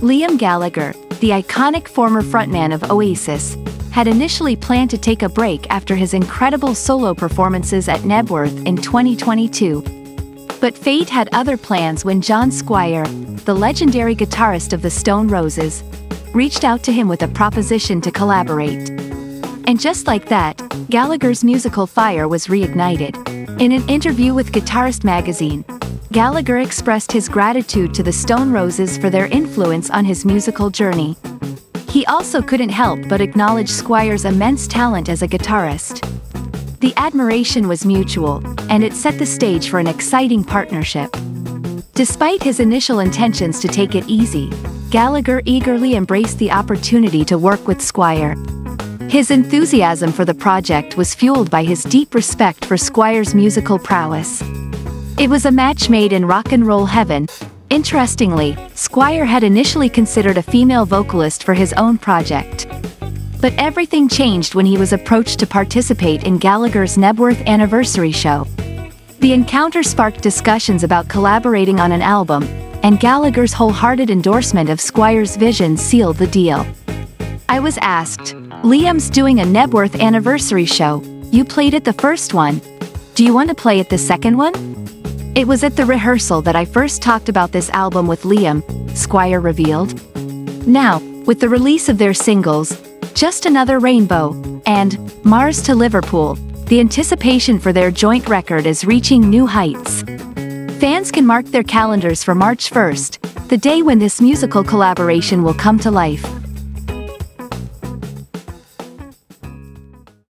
Liam Gallagher, the iconic former frontman of Oasis, had initially planned to take a break after his incredible solo performances at Knebworth in 2022. But fate had other plans when John Squire, the legendary guitarist of the Stone Roses, reached out to him with a proposition to collaborate. And just like that, Gallagher's musical fire was reignited. In an interview with Guitarist magazine, Gallagher expressed his gratitude to the Stone Roses for their influence on his musical journey. He also couldn't help but acknowledge Squire's immense talent as a guitarist. The admiration was mutual, and it set the stage for an exciting partnership. Despite his initial intentions to take it easy, Gallagher eagerly embraced the opportunity to work with Squire. His enthusiasm for the project was fueled by his deep respect for Squire's musical prowess. It was a match made in rock and roll heaven. Interestingly, Squire had initially considered a female vocalist for his own project. But everything changed when he was approached to participate in Gallagher's Knebworth anniversary show. The encounter sparked discussions about collaborating on an album, and Gallagher's wholehearted endorsement of Squire's vision sealed the deal. I was asked, Liam's doing a Knebworth anniversary show, you played at the first one. Do you want to play at the second one? It was at the rehearsal that I first talked about this album with Liam, Squire revealed. Now, with the release of their singles, Just Another Rainbow, and Mars to Liverpool, the anticipation for their joint record is reaching new heights. Fans can mark their calendars for March 1st, the day when this musical collaboration will come to life.